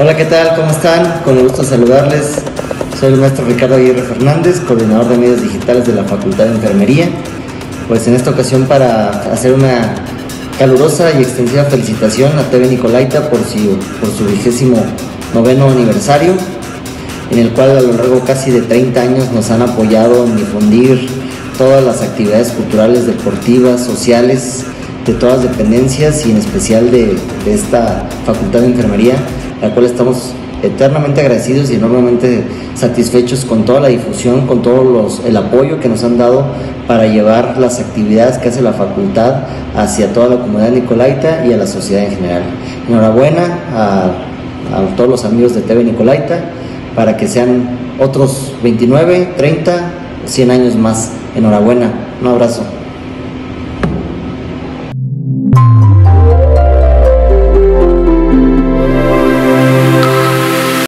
Hola, ¿qué tal? ¿Cómo están? Con gusto saludarles. Soy el maestro Ricardo Aguirre Fernández, coordinador de medios digitales de la Facultad de Enfermería. Pues en esta ocasión para hacer una calurosa y extensiva felicitación a TV Nicolaita por su, por su vigésimo noveno aniversario, en el cual a lo largo casi de 30 años nos han apoyado en difundir todas las actividades culturales, deportivas, sociales, de todas dependencias y en especial de, de esta Facultad de Enfermería, la cual estamos eternamente agradecidos y enormemente satisfechos con toda la difusión, con todo los, el apoyo que nos han dado para llevar las actividades que hace la facultad hacia toda la comunidad nicolaita y a la sociedad en general. Enhorabuena a, a todos los amigos de TV Nicolaita para que sean otros 29, 30, 100 años más. Enhorabuena, un abrazo.